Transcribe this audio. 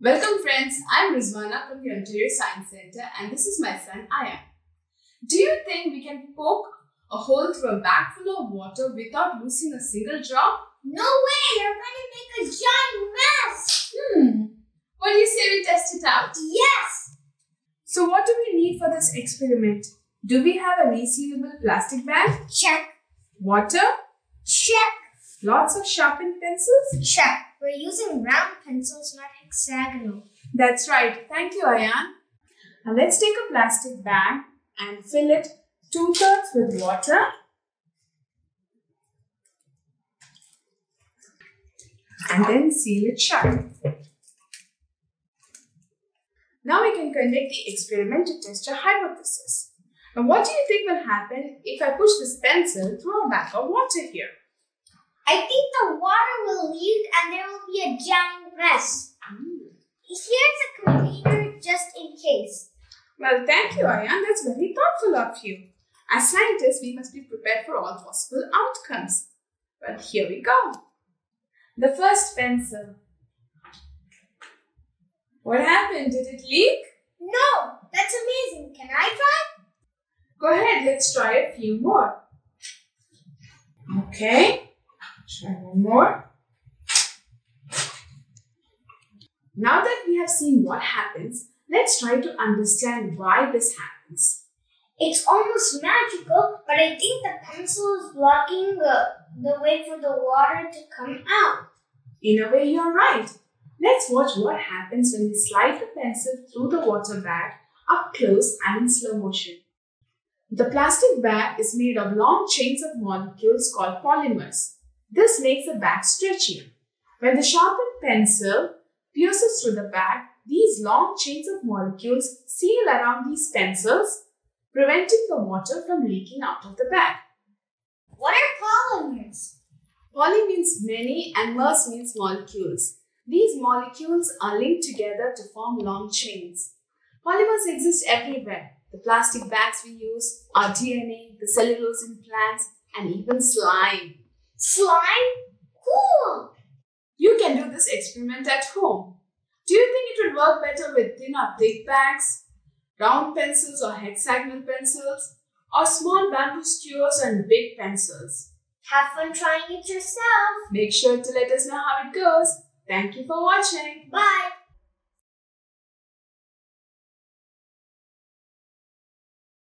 Welcome friends, I'm Rizwana from the Ontario Science Centre and this is my son Ayan. Do you think we can poke a hole through a bag full of water without losing a single drop? No way! You're going to make a giant mess! Hmm, what do you say we test it out? Yes! So what do we need for this experiment? Do we have a resealable plastic bag? Check. Water? Check. Lots of sharpened pencils? Check. We're using round pencils, not hexagonal. That's right. Thank you, Ayan. Now let's take a plastic bag and fill it two-thirds with water. And then seal it shut. Now we can conduct the experiment to test your hypothesis. Now what do you think will happen if I push this pencil through a bag of water here? I think the water will leak and there will be a giant mess. Here's a container just in case. Well, thank you, Ayan. That's very thoughtful of you. As scientists, we must be prepared for all possible outcomes. But here we go. The first pencil. What happened? Did it leak? No, that's amazing. Can I try? Go ahead, let's try a few more. Okay, try one more. Now that we have seen what happens, let's try to understand why this happens. It's almost magical, but I think the pencil is blocking the, the way for the water to come out. In a way, you're right. Let's watch what happens when we slide the pencil through the water bag up close and in slow motion. The plastic bag is made of long chains of molecules called polymers. This makes the bag stretchier. When the sharpened pencil pierces through the bag, these long chains of molecules seal around these pencils, preventing the water from leaking out of the bag. What are polymers? Poly means many and mers means molecules. These molecules are linked together to form long chains. Polymers exist everywhere. The plastic bags we use, our DNA, the cellulose in plants, and even slime. Slime? Cool! You can do this experiment at home. Do you think it would work better with thin or thick bags, round pencils or hexagonal pencils, or small bamboo skewers and big pencils? Have fun trying it yourself. Make sure to let us know how it goes. Thank you for watching. Bye.